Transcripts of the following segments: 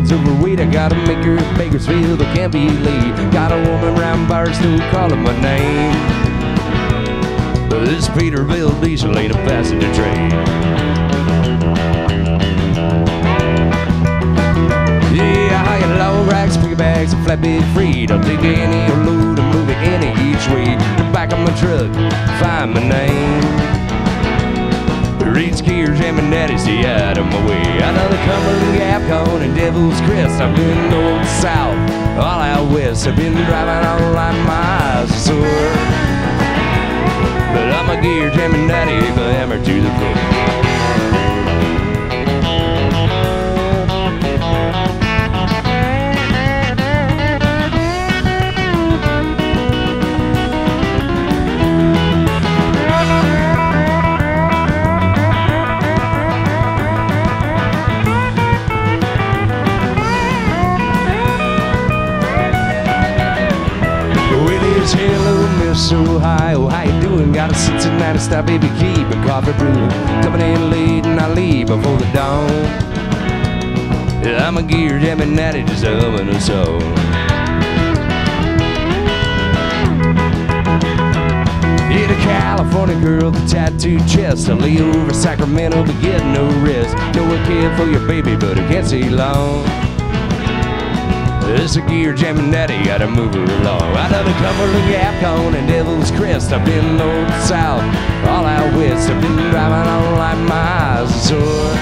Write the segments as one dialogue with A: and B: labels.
A: son's overweight. I gotta make her at Bakersfield, I can't be late. Got a woman round Barstow calling my name. This Peterbilt diesel ain't a passenger train. Yeah, I got long racks, pick bags, and flatbed freight. I'll take any or load move it any each way. The back of my truck, find my name. Reach gears, jamming daddy's the out of my way. I the Cumberland Gap, Cone, and Devil's Crest. I've been north, south, all out west. I've been driving all like miles sore. But I'm a gear jamming daddy, hammer to the floor. It's hello, Miss Ohio. How you doing? Got a Cincinnati style baby keep a coffee brew. Coming in late and I leave before the dawn. I'm a gear jamming natty just humming a song. Yeah, the California girl, the tattooed chest. I lay over Sacramento, but get no rest. I care for your baby, but I can't stay long. It's a gear jamming daddy, gotta move along. I done the Cumberland Gap, Cone, and Devil's Crest. I've been north, south, all out west. I've been driving on like miles of sore.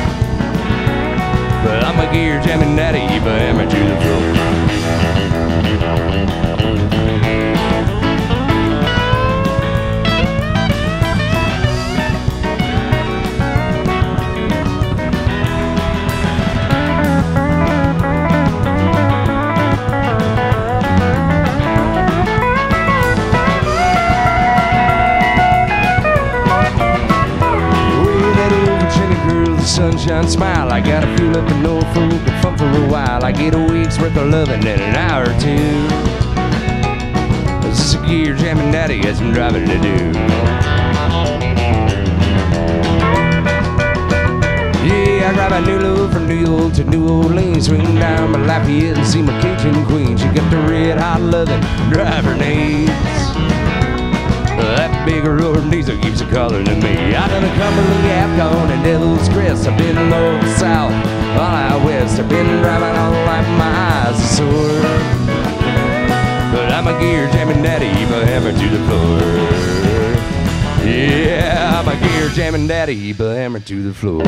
A: But I'm a gear jamming daddy, but hammer sunshine smile. I got a feel up in Norfolk and fun for a while. I get a week's worth of loving in an hour or two. This is a gear jamming daddy got some driving to do. Yeah, I grab a new load from New York to New Orleans. Swing down by Lafayette and see my Cajun queen. She got the red hot loving driver needs. That big roaring diesel keeps a calling to me. I done a Cumberland Gap, Cone, and Devil's Crest. I've been north, south, all out west. I've been driving all like my eyes are sore. But I'm a gear jamming daddy, but hammer to the floor. Yeah, I'm a gear jamming daddy, but hammer to the floor.